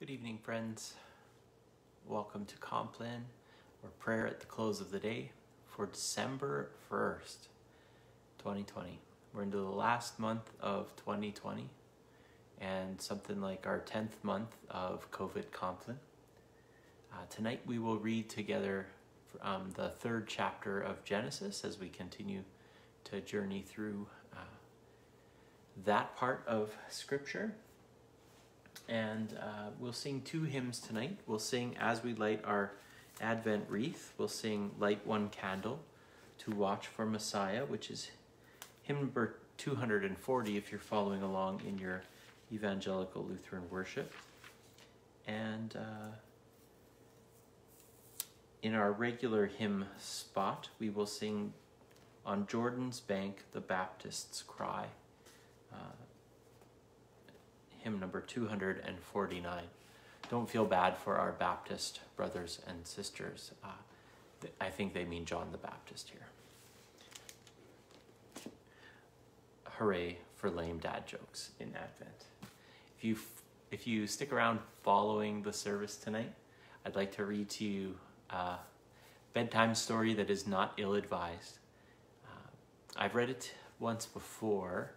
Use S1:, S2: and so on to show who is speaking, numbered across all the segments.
S1: Good evening, friends. Welcome to Compline, or prayer at the close of the day for December 1st, 2020. We're into the last month of 2020 and something like our 10th month of COVID Compline. Uh, tonight we will read together um, the third chapter of Genesis as we continue to journey through uh, that part of Scripture. And uh, we'll sing two hymns tonight. We'll sing as we light our Advent wreath. We'll sing Light One Candle to Watch for Messiah, which is hymn number 240 if you're following along in your evangelical Lutheran worship. And uh, in our regular hymn spot, we will sing On Jordan's Bank, the Baptist's Cry, uh, hymn number 249. Don't feel bad for our Baptist brothers and sisters. Uh, I think they mean John the Baptist here. Hooray for lame dad jokes in Advent. If you if you stick around following the service tonight, I'd like to read to you a bedtime story that is not ill-advised. Uh, I've read it once before.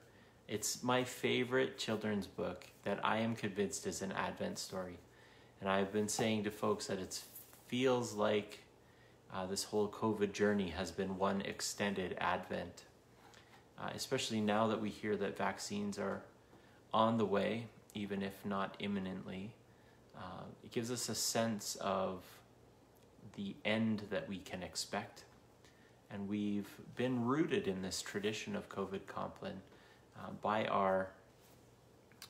S1: It's my favorite children's book that I am convinced is an Advent story. And I've been saying to folks that it feels like uh, this whole COVID journey has been one extended Advent, uh, especially now that we hear that vaccines are on the way, even if not imminently. Uh, it gives us a sense of the end that we can expect. And we've been rooted in this tradition of COVID Compline uh, by our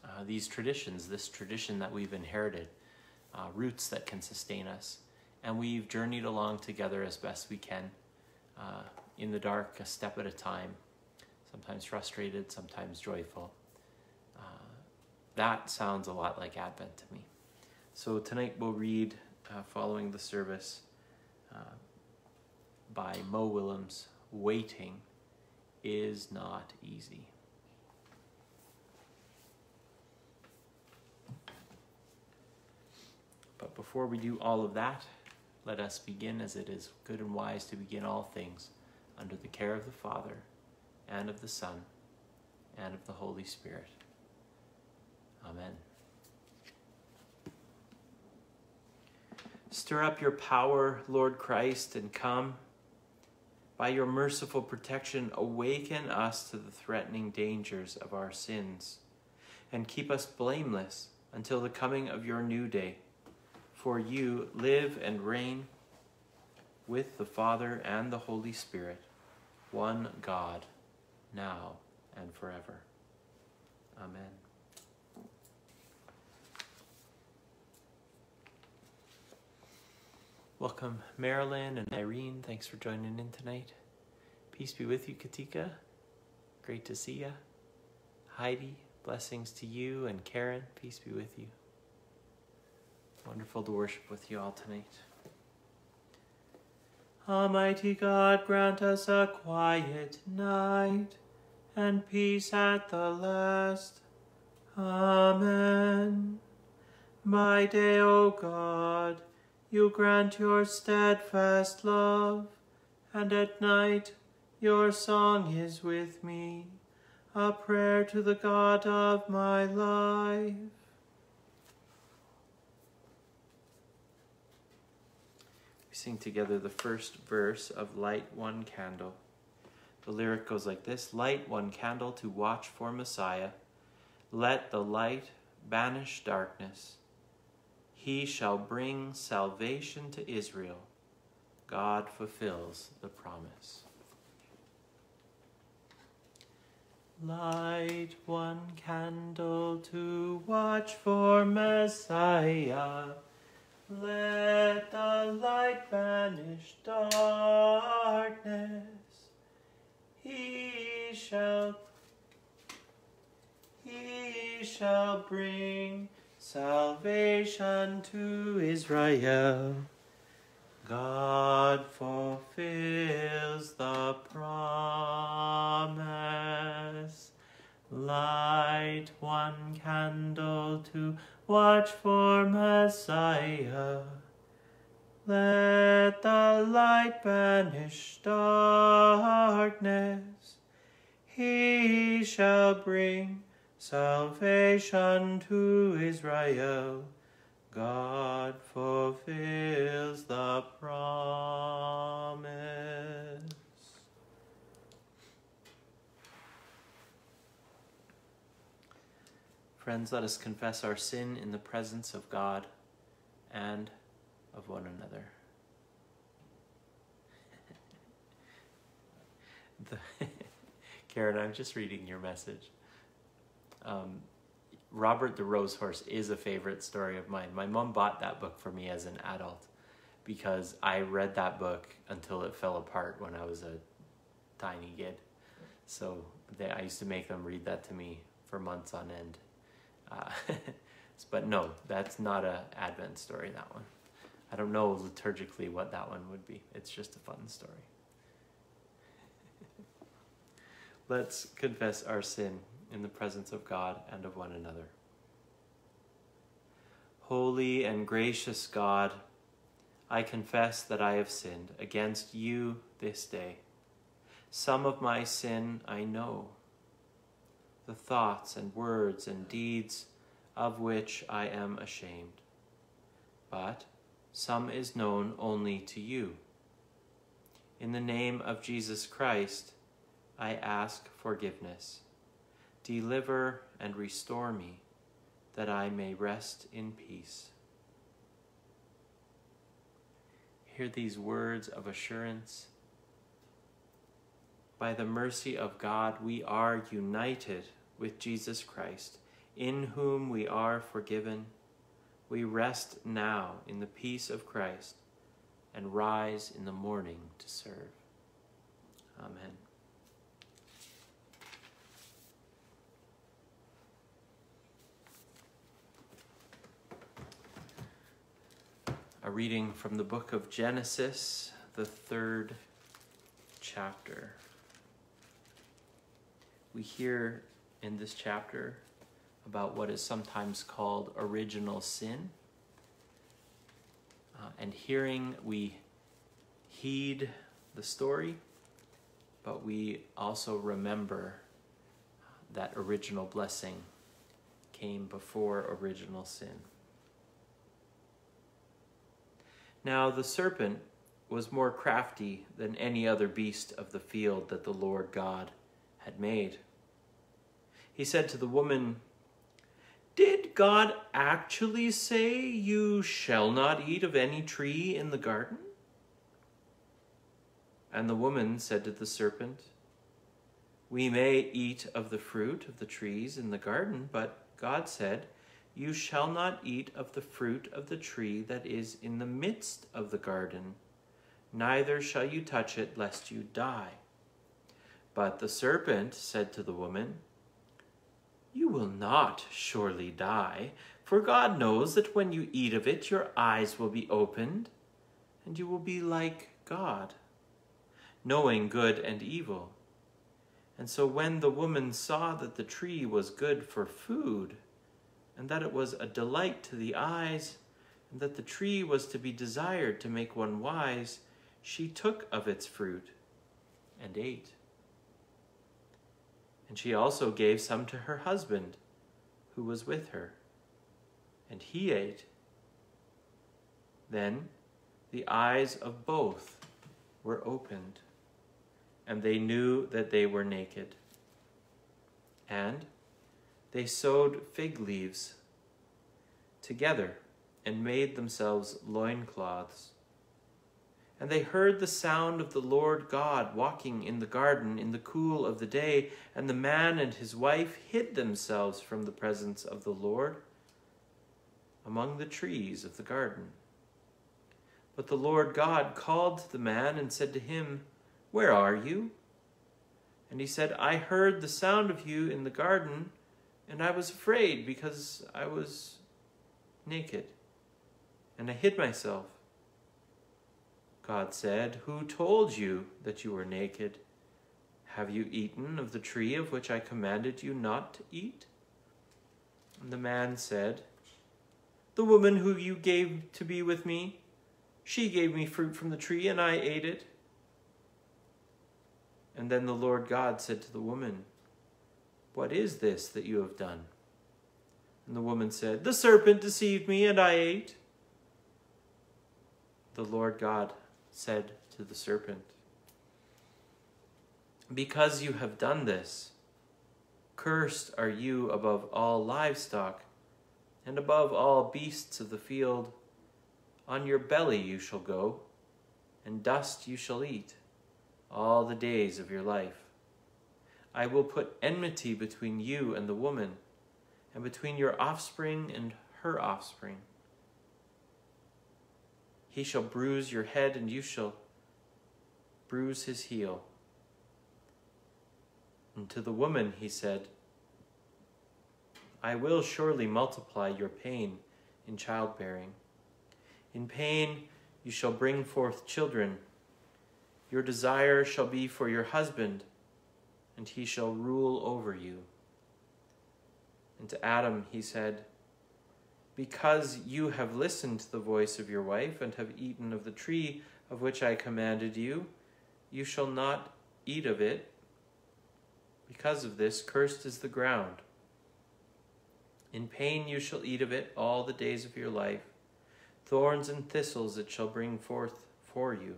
S1: uh, these traditions, this tradition that we've inherited, uh, roots that can sustain us. And we've journeyed along together as best we can, uh, in the dark, a step at a time, sometimes frustrated, sometimes joyful. Uh, that sounds a lot like Advent to me. So tonight we'll read, uh, following the service, by Mo Willems, Waiting is Not Easy. But before we do all of that, let us begin as it is good and wise to begin all things under the care of the Father, and of the Son, and of the Holy Spirit. Amen. Stir up your power, Lord Christ, and come. By your merciful protection, awaken us to the threatening dangers of our sins, and keep us blameless until the coming of your new day for you live and reign with the Father and the Holy Spirit, one God, now and forever. Amen. Welcome, Marilyn and Irene. Thanks for joining in tonight. Peace be with you, Katika. Great to see you. Heidi, blessings to you and Karen. Peace be with you. Wonderful to worship with you all tonight. Almighty God, grant us a quiet night and peace at the last. Amen. My day, O God, you grant your steadfast love, and at night your song is with me, a prayer to the God of my life. Sing together the first verse of Light One Candle. The lyric goes like this Light one candle to watch for Messiah. Let the light banish darkness. He shall bring salvation to Israel. God fulfills the promise. Light one candle to watch for Messiah. Let the light banish darkness. He shall, he shall bring salvation to Israel. God fulfills the promise. Light banish darkness. He shall bring salvation to Israel. God fulfills the promise. Friends, let us confess our sin in the presence of God and of one another. Karen, I'm just reading your message. Um, Robert the Rose Horse is a favorite story of mine. My mom bought that book for me as an adult because I read that book until it fell apart when I was a tiny kid. So they, I used to make them read that to me for months on end. Uh, but no, that's not a Advent story, that one. I don't know liturgically what that one would be. It's just a fun story. Let's confess our sin in the presence of God and of one another. Holy and gracious God, I confess that I have sinned against you this day. Some of my sin I know, the thoughts and words and deeds of which I am ashamed. But some is known only to you. In the name of Jesus Christ, I ask forgiveness. Deliver and restore me, that I may rest in peace. Hear these words of assurance. By the mercy of God, we are united with Jesus Christ, in whom we are forgiven. We rest now in the peace of Christ and rise in the morning to serve. Amen. A reading from the book of Genesis, the third chapter. We hear in this chapter about what is sometimes called original sin. Uh, and hearing, we heed the story, but we also remember that original blessing came before original sin. Now the serpent was more crafty than any other beast of the field that the Lord God had made. He said to the woman, Did God actually say you shall not eat of any tree in the garden? And the woman said to the serpent, We may eat of the fruit of the trees in the garden, but God said, you shall not eat of the fruit of the tree that is in the midst of the garden, neither shall you touch it, lest you die. But the serpent said to the woman, You will not surely die, for God knows that when you eat of it, your eyes will be opened, and you will be like God, knowing good and evil. And so when the woman saw that the tree was good for food, and that it was a delight to the eyes, and that the tree was to be desired to make one wise, she took of its fruit and ate. And she also gave some to her husband, who was with her, and he ate. Then the eyes of both were opened, and they knew that they were naked. And they sewed fig leaves together and made themselves loincloths. And they heard the sound of the Lord God walking in the garden in the cool of the day, and the man and his wife hid themselves from the presence of the Lord among the trees of the garden. But the Lord God called to the man and said to him, Where are you? And he said, I heard the sound of you in the garden and I was afraid because I was naked, and I hid myself. God said, Who told you that you were naked? Have you eaten of the tree of which I commanded you not to eat? And the man said, The woman who you gave to be with me, she gave me fruit from the tree, and I ate it. And then the Lord God said to the woman, What is this that you have done? And the woman said, The serpent deceived me, and I ate. The Lord God said to the serpent, Because you have done this, cursed are you above all livestock and above all beasts of the field. On your belly you shall go, and dust you shall eat all the days of your life. I will put enmity between you and the woman, and between your offspring and her offspring. He shall bruise your head, and you shall bruise his heel. And to the woman he said, I will surely multiply your pain in childbearing. In pain you shall bring forth children. Your desire shall be for your husband, and he shall rule over you. And to Adam he said, Because you have listened to the voice of your wife, and have eaten of the tree of which I commanded you, you shall not eat of it. Because of this, cursed is the ground. In pain you shall eat of it all the days of your life. Thorns and thistles it shall bring forth for you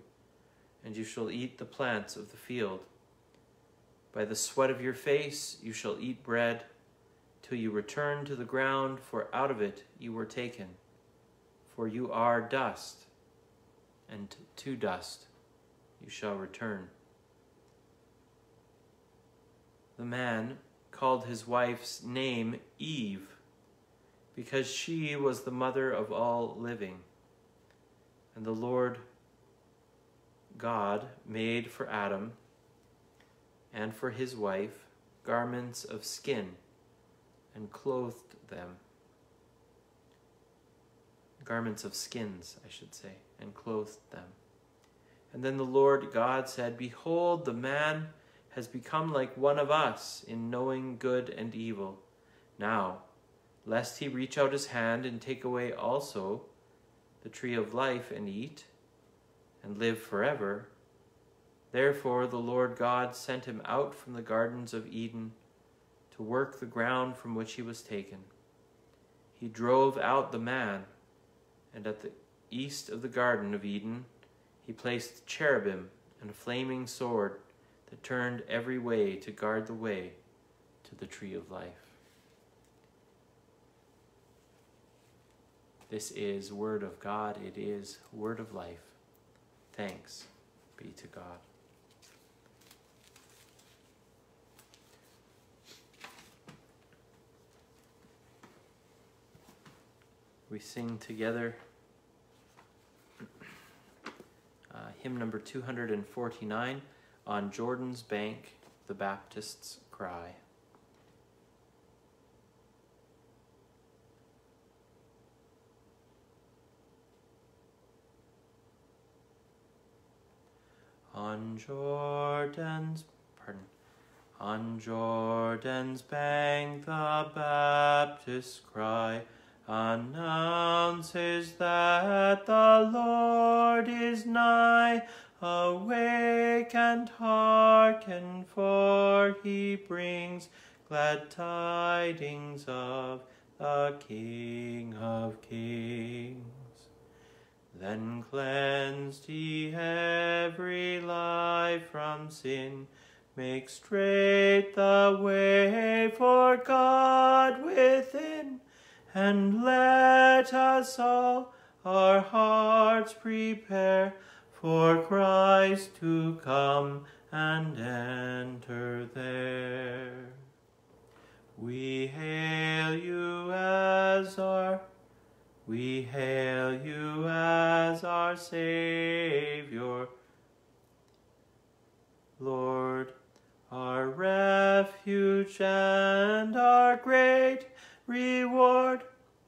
S1: and you shall eat the plants of the field. By the sweat of your face you shall eat bread, till you return to the ground, for out of it you were taken. For you are dust, and to dust you shall return. The man called his wife's name Eve, because she was the mother of all living. And the Lord God made for Adam and for his wife garments of skin and clothed them. Garments of skins, I should say, and clothed them. And then the Lord God said, Behold, the man has become like one of us in knowing good and evil. Now, lest he reach out his hand and take away also the tree of life and eat and live forever. Therefore the Lord God sent him out from the gardens of Eden to work the ground from which he was taken. He drove out the man, and at the east of the Garden of Eden he placed cherubim and a flaming sword that turned every way to guard the way to the tree of life. This is Word of God, it is Word of life. Thanks be to God. We sing together uh, hymn number 249 on Jordan's bank, the Baptist's cry. On Jordan's, pardon, on Jordan's bank the Baptist cry announces that the Lord is nigh. Awake and hearken, for he brings glad tidings of the King of Kings. Then cleansed he every life from sin, make straight the way for God within, and let us all our hearts prepare for Christ to come and enter there. We hail you as our we hail you as our Savior, Lord, our refuge and our great reward.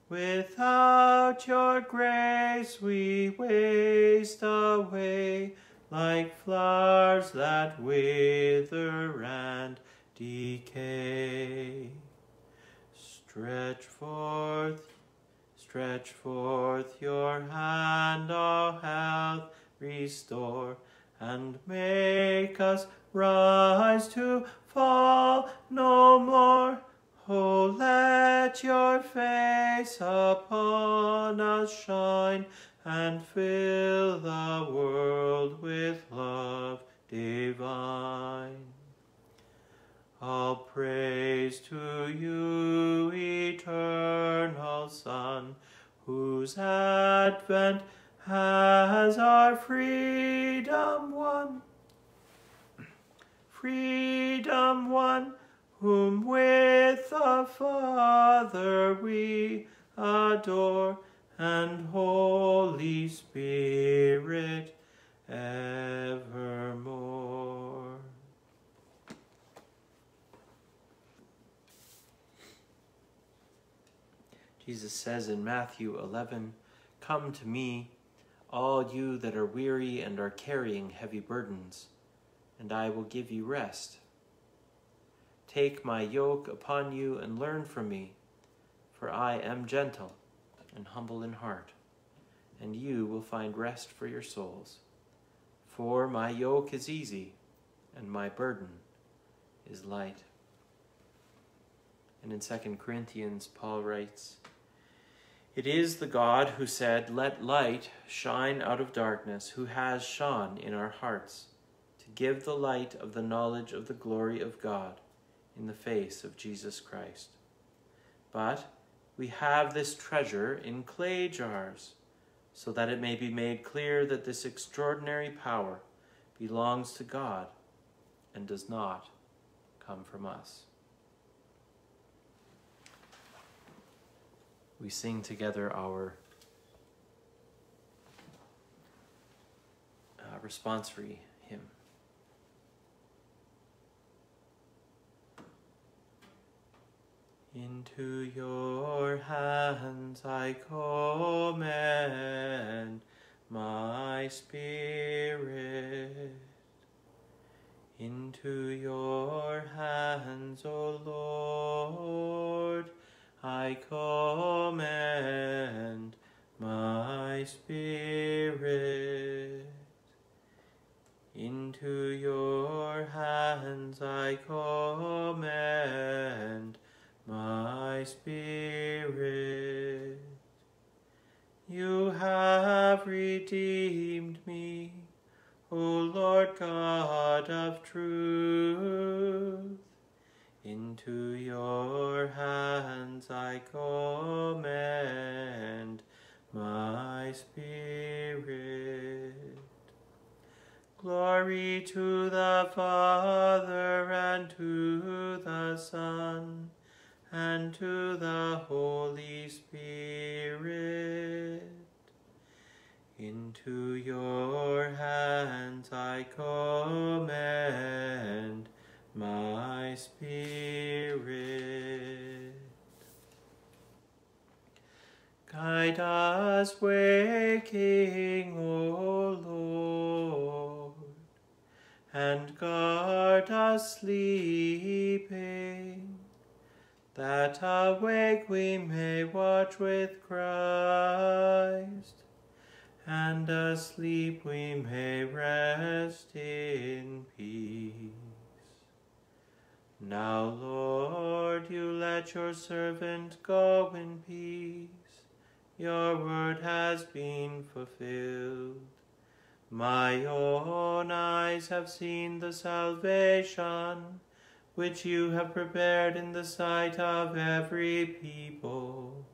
S1: Without your grace we waste away like flowers that wither and decay. Stretch forth Stretch forth your hand, O health restore, and make us rise to fall no more. Oh, let your face upon us shine, and fill the world with love divine. All praise to you, eternal Son, whose advent has our freedom won. Freedom won, whom with the Father we adore, and Holy Spirit evermore. Jesus says in Matthew 11, Come to me, all you that are weary and are carrying heavy burdens, and I will give you rest. Take my yoke upon you and learn from me, for I am gentle and humble in heart, and you will find rest for your souls. For my yoke is easy, and my burden is light. And in 2 Corinthians, Paul writes, it is the God who said, Let light shine out of darkness, who has shone in our hearts, to give the light of the knowledge of the glory of God in the face of Jesus Christ. But we have this treasure in clay jars, so that it may be made clear that this extraordinary power belongs to God and does not come from us. we sing together our uh, responsory hymn. Into your hands I commend my spirit. Into your hands, O Lord, I commend my spirit. Into your hands I commend my spirit. You have redeemed me, O Lord God of truth. Into your hands I commend my spirit. Glory to the Father and to the Son and to the Holy Spirit. Into your hands I commend my spirit. Guide us waking, O Lord, and guard us sleeping, that awake we may watch with Christ, and asleep we may rest in peace. Now, Lord, you let your servant go in peace. Your word has been fulfilled. My own eyes have seen the salvation which you have prepared in the sight of every people.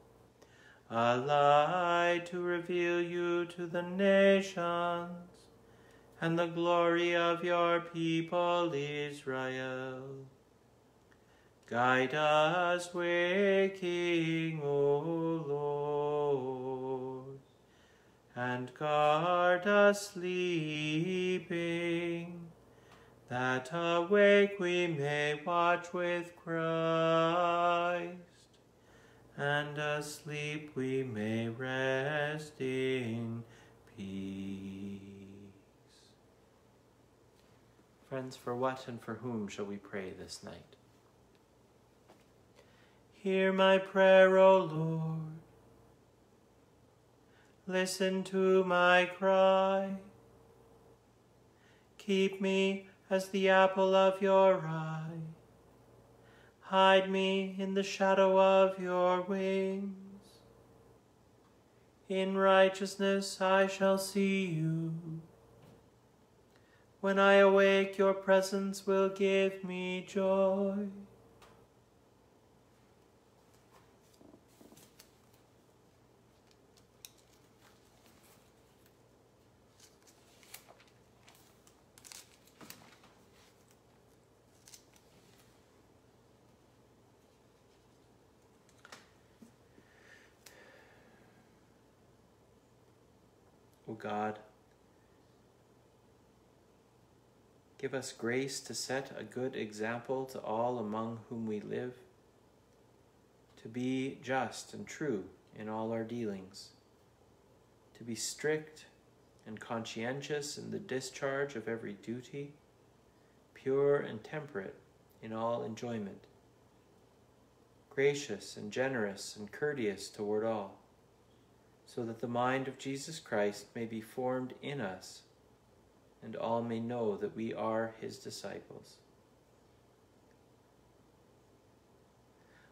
S1: A light to reveal you to the nations and the glory of your people Israel. Guide us waking, O Lord, and guard us sleeping, that awake we may watch with Christ, and asleep we may rest in peace. Friends, for what and for whom shall we pray this night? Hear my prayer, O Lord. Listen to my cry. Keep me as the apple of your eye. Hide me in the shadow of your wings. In righteousness I shall see you. When I awake, your presence will give me joy. O God, give us grace to set a good example to all among whom we live, to be just and true in all our dealings, to be strict and conscientious in the discharge of every duty, pure and temperate in all enjoyment, gracious and generous and courteous toward all so that the mind of Jesus Christ may be formed in us, and all may know that we are his disciples.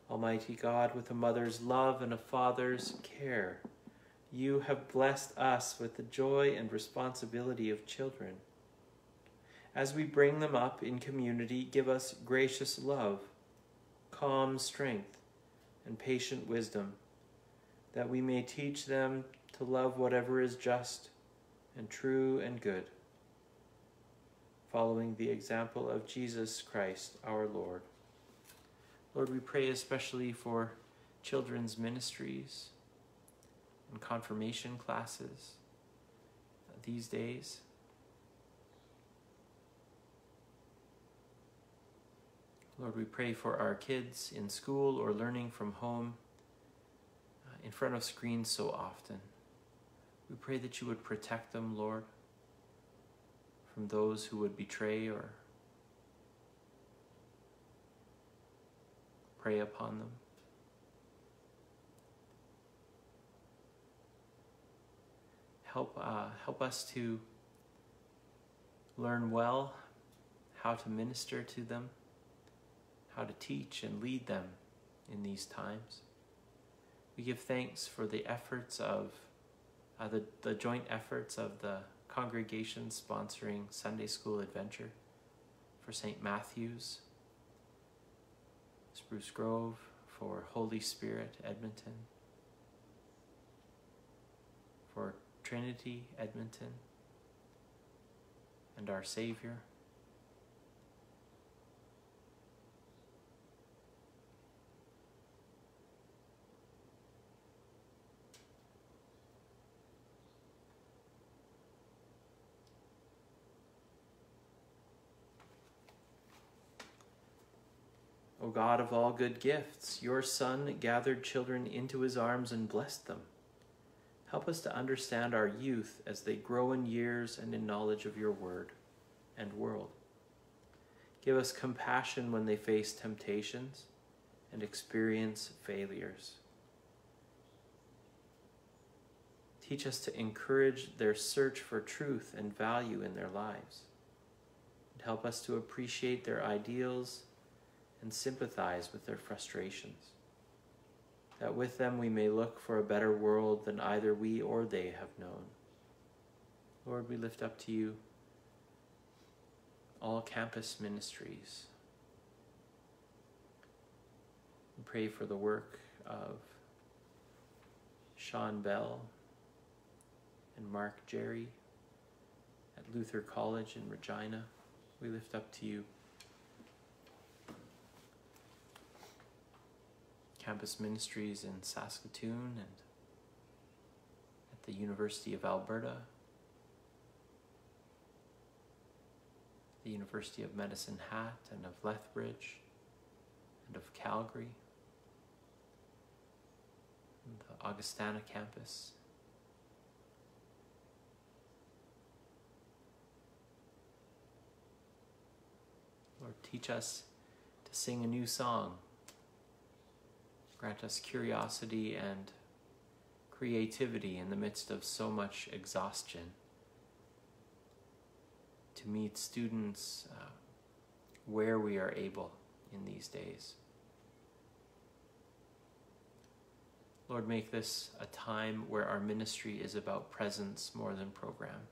S1: Almighty God, with a mother's love and a father's care, you have blessed us with the joy and responsibility of children. As we bring them up in community, give us gracious love, calm strength, and patient wisdom that we may teach them to love whatever is just and true and good, following the example of Jesus Christ our Lord. Lord, we pray especially for children's ministries and confirmation classes these days. Lord, we pray for our kids in school or learning from home in front of screens so often. We pray that you would protect them, Lord, from those who would betray or prey upon them. Help, uh, help us to learn well how to minister to them, how to teach and lead them in these times. We give thanks for the efforts of uh, the, the joint efforts of the congregation sponsoring Sunday School Adventure for St. Matthew's, Spruce Grove, for Holy Spirit Edmonton, for Trinity Edmonton, and our Savior. O God of all good gifts, your Son gathered children into his arms and blessed them. Help us to understand our youth as they grow in years and in knowledge of your word and world. Give us compassion when they face temptations and experience failures. Teach us to encourage their search for truth and value in their lives. And help us to appreciate their ideals and sympathize with their frustrations, that with them we may look for a better world than either we or they have known. Lord, we lift up to you all campus ministries. We pray for the work of Sean Bell and Mark Jerry at Luther College in Regina. We lift up to you campus ministries in Saskatoon and at the University of Alberta, the University of Medicine Hat and of Lethbridge and of Calgary, the Augustana campus. Lord, teach us to sing a new song Grant us curiosity and creativity in the midst of so much exhaustion, to meet students uh, where we are able in these days. Lord, make this a time where our ministry is about presence more than program.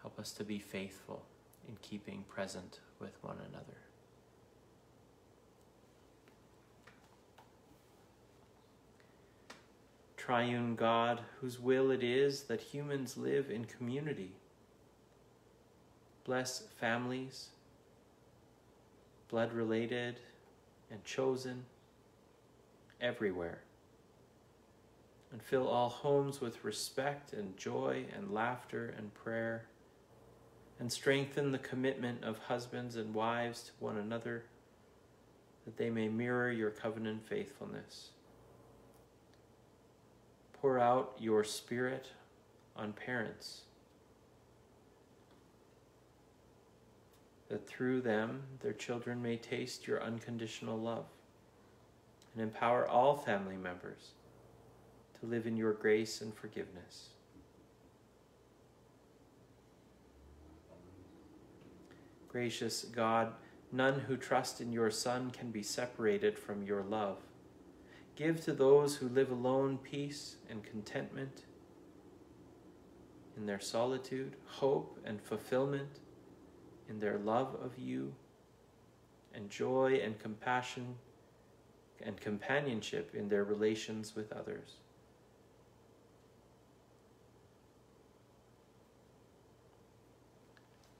S1: Help us to be faithful in keeping present with one another. Triune God, whose will it is that humans live in community. Bless families, blood related and chosen, everywhere. And fill all homes with respect and joy and laughter and prayer. And strengthen the commitment of husbands and wives to one another, that they may mirror your covenant faithfulness. Pour out your Spirit on parents that through them their children may taste your unconditional love, and empower all family members to live in your grace and forgiveness. Gracious God, none who trust in your Son can be separated from your love. Give to those who live alone peace and contentment in their solitude, hope and fulfillment in their love of you, and joy and compassion and companionship in their relations with others.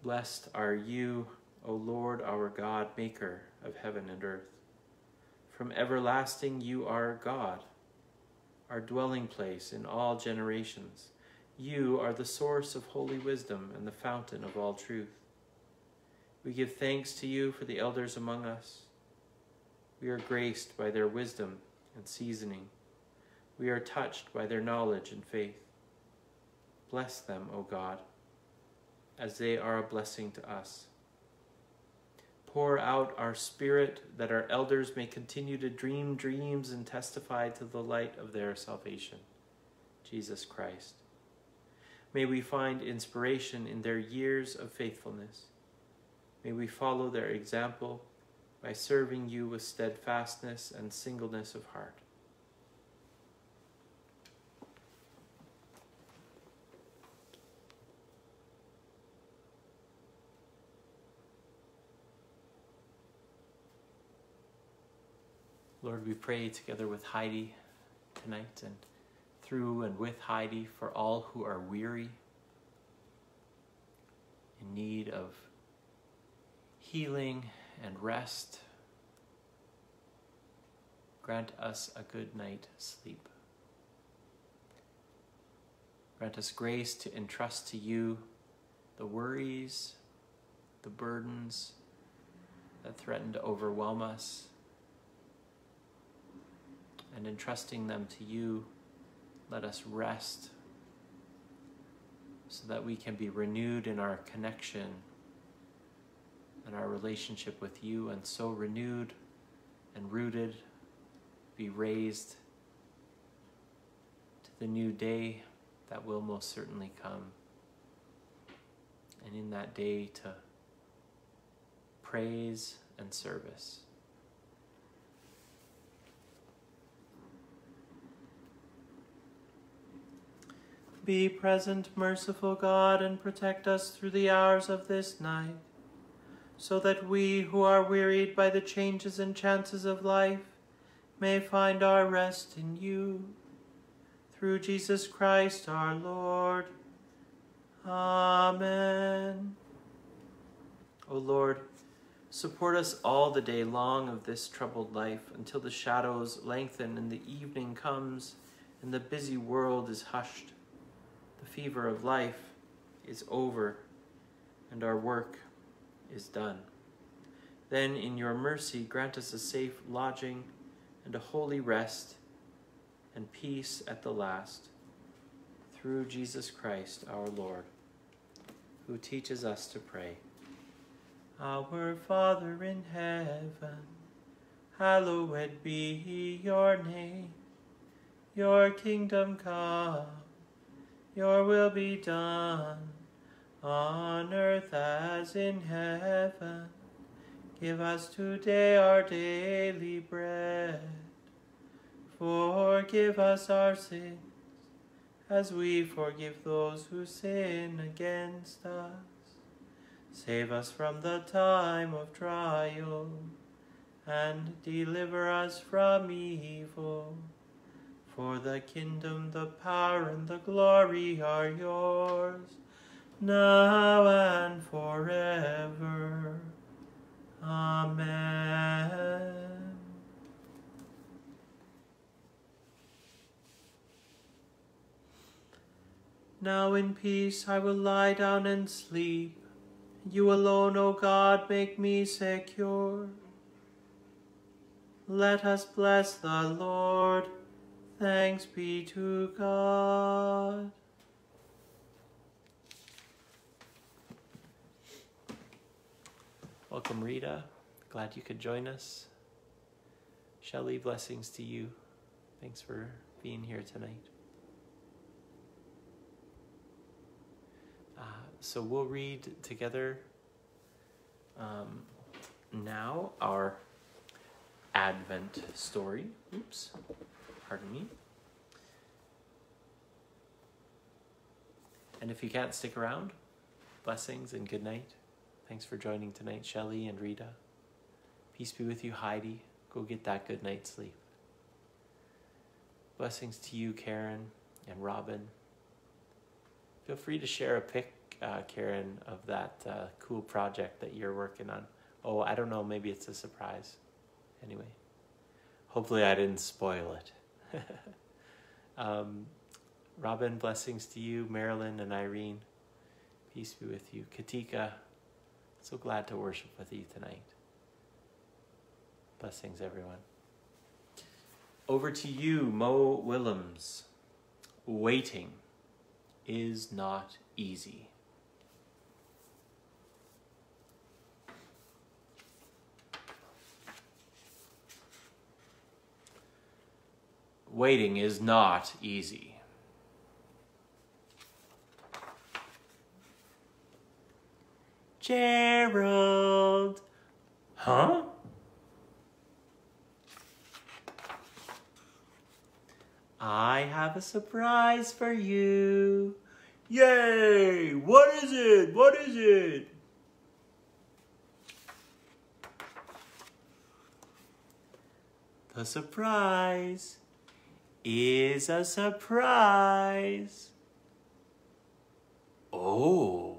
S1: Blessed are you, O Lord our God, maker of heaven and earth. From everlasting you are God, our dwelling place in all generations. You are the source of holy wisdom and the fountain of all truth. We give thanks to you for the elders among us. We are graced by their wisdom and seasoning. We are touched by their knowledge and faith. Bless them, O God, as they are a blessing to us. Pour out our spirit that our elders may continue to dream dreams and testify to the light of their salvation, Jesus Christ. May we find inspiration in their years of faithfulness May we follow their example by serving you with steadfastness and singleness of heart. Lord, we pray together with Heidi tonight and through and with Heidi for all who are weary, in need of healing and rest. Grant us a good night sleep. Grant us grace to entrust to you the worries, the burdens that threaten to overwhelm us. And entrusting them to you, let us rest so that we can be renewed in our connection and our relationship with you, and so renewed and rooted, be raised to the new day that will most certainly come. And in that day to praise and service. Be present, merciful God, and protect us through the hours of this night so that we who are wearied by the changes and chances of life may find our rest in you. Through Jesus Christ our Lord. Amen. O Lord, support us all the day long of this troubled life until the shadows lengthen and the evening comes and the busy world is hushed. Fever of life is over and our work is done. Then, in your mercy, grant us a safe lodging and a holy rest and peace at the last, through Jesus Christ our Lord, who teaches us to pray. Our Father in heaven, hallowed be your name. Your kingdom come, your will be done, on earth as in heaven. Give us today our daily bread. Forgive us our sins, as we forgive those who sin against us. Save us from the time of trial, and deliver us from evil. For the kingdom, the power, and the glory are yours, now and forever. Amen. Now in peace I will lie down and sleep. You alone, O God, make me secure. Let us bless the Lord. Thanks be to God. Welcome, Rita. Glad you could join us. Shelley, blessings to you. Thanks for being here tonight. Uh, so we'll read together um, now our Advent story. Oops, pardon me. And if you can't stick around, blessings and good night. Thanks for joining tonight, Shelley and Rita. Peace be with you, Heidi. Go get that good night's sleep. Blessings to you, Karen and Robin. Feel free to share a pic, uh, Karen, of that uh, cool project that you're working on. Oh, I don't know, maybe it's a surprise. Anyway, hopefully I didn't spoil it. um, Robin, blessings to you, Marilyn and Irene. Peace be with you. Katika, so glad to worship with you tonight. Blessings, everyone. Over to you, Mo Willems. Waiting is not easy. Waiting is not easy. Gerald. Huh? I have a surprise for you. Yay! What is it? What is it? The surprise is a surprise. Oh.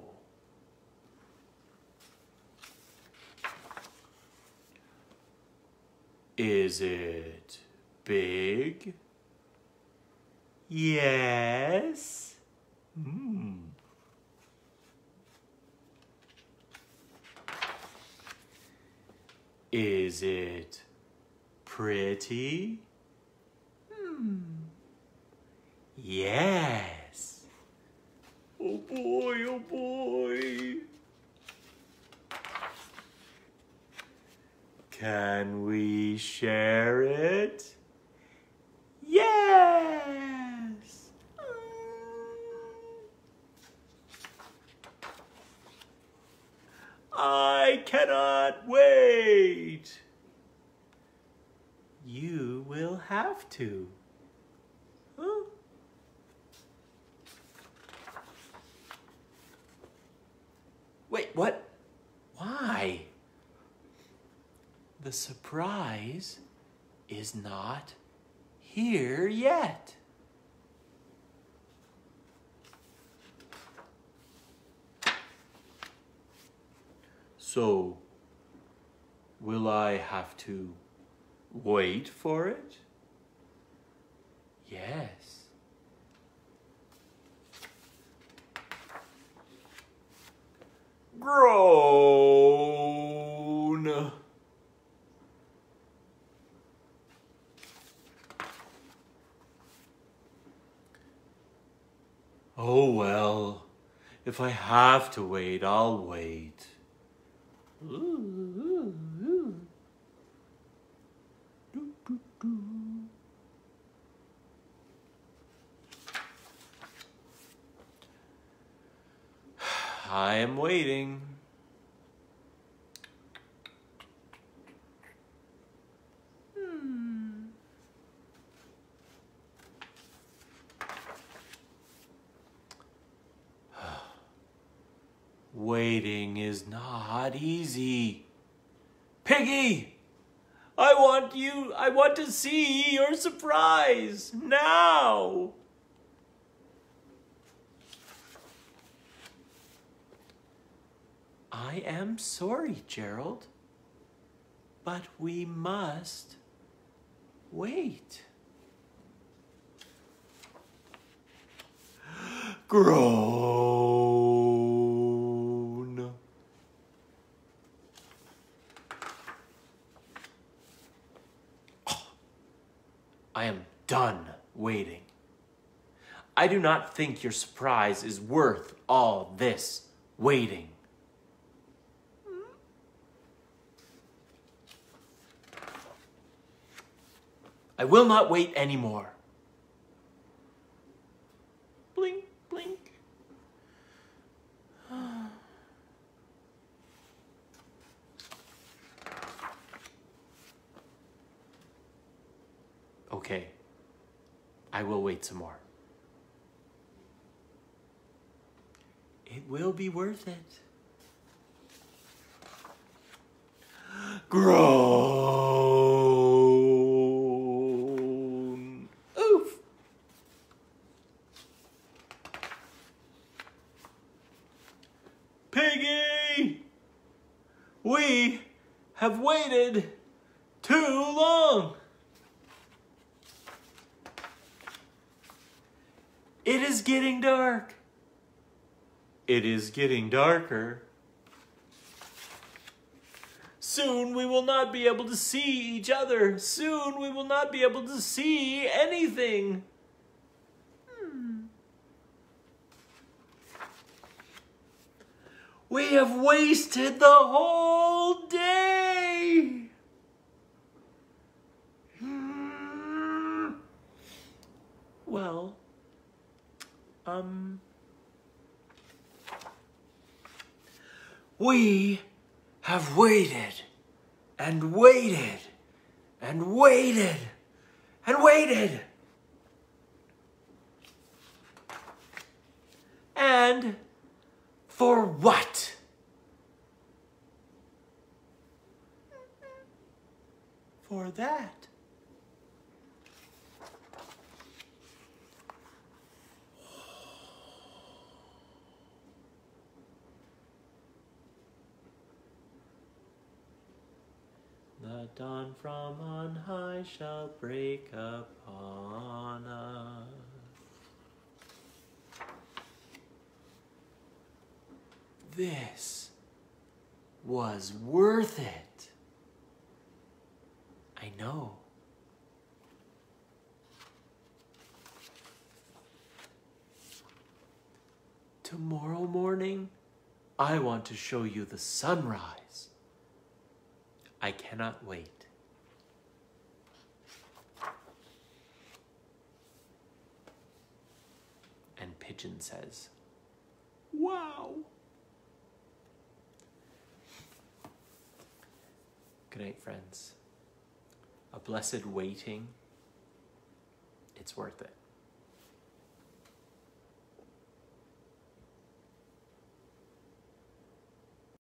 S1: Is it big? Yes. Hmm. Is it pretty? Hmm. Yes. Oh boy, oh boy. Can we share it? Yes. I cannot wait. You will have to. Huh? Wait, what? Why? The surprise is not here yet. So, will I have to wait for it? Yes. Groan. Oh well, if I have to wait, I'll wait. Ooh, ooh, ooh. I am waiting. Hmm. Waiting is not easy. Piggy! I want you, I want to see your surprise now. I am sorry, Gerald, but we must wait. Groan. I am done waiting. I do not think your surprise is worth all this waiting. I will not wait anymore. Blink, blink. okay, I will wait some more. It will be worth it. Groan. Oof. Piggy! We have waited too long. It is getting dark. It is getting darker. Soon we will not be able to see each other. Soon we will not be able to see anything. We have wasted the whole day. Well, um, we have waited and waited and waited and waited. And for what? For that. The dawn from on high shall break upon us. This was worth it. I know. Tomorrow morning, I want to show you the sunrise. I cannot wait. And Pigeon says, Wow. Good night, friends. A blessed waiting. It's worth it.